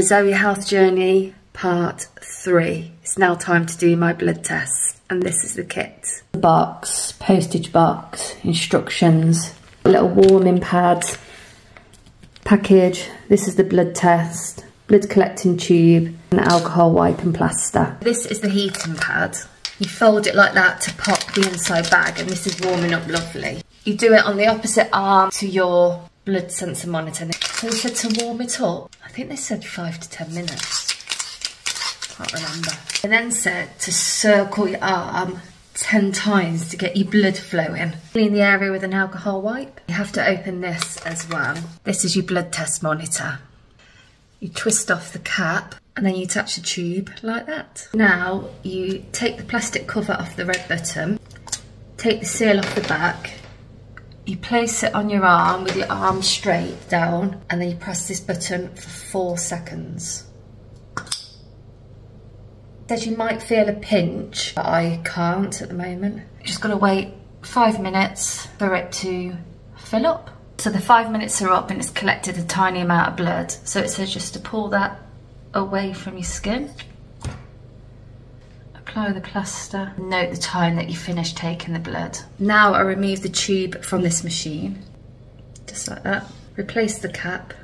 Zoe Health Journey Part 3. It's now time to do my blood test and this is the kit. The box, postage box, instructions, a little warming pad, package. This is the blood test, blood collecting tube, an alcohol wipe and plaster. This is the heating pad. You fold it like that to pop the inside bag and this is warming up lovely. You do it on the opposite arm to your blood sensor monitor. So they said to warm it up. I think they said five to 10 minutes. Can't remember. They then said to circle your arm 10 times to get your blood flowing. Clean the area with an alcohol wipe. You have to open this as well. This is your blood test monitor. You twist off the cap and then you attach the tube like that. Now you take the plastic cover off the red button, take the seal off the back, you place it on your arm with your arm straight down and then you press this button for four seconds. Says you might feel a pinch, but I can't at the moment. Just gotta wait five minutes for it to fill up. So the five minutes are up and it's collected a tiny amount of blood. So it says just to pull that away from your skin apply the plaster. Note the time that you finish taking the blood. Now I remove the tube from this machine, just like that. Replace the cap,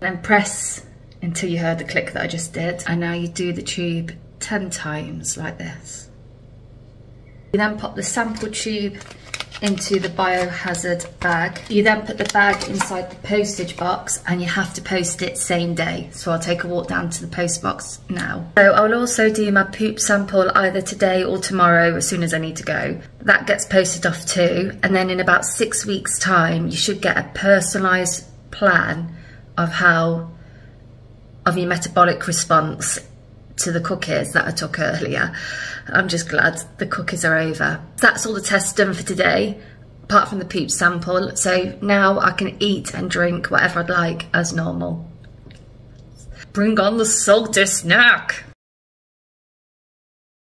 then press until you heard the click that I just did. And now you do the tube 10 times like this. You then pop the sample tube into the biohazard bag. You then put the bag inside the postage box and you have to post it same day. So I'll take a walk down to the post box now. So I'll also do my poop sample either today or tomorrow as soon as I need to go. That gets posted off too. And then in about six weeks time, you should get a personalised plan of how, of your metabolic response to the cookies that I took earlier. I'm just glad the cookies are over. That's all the tests done for today, apart from the poop sample. So now I can eat and drink whatever I'd like as normal. Bring on the salty snack.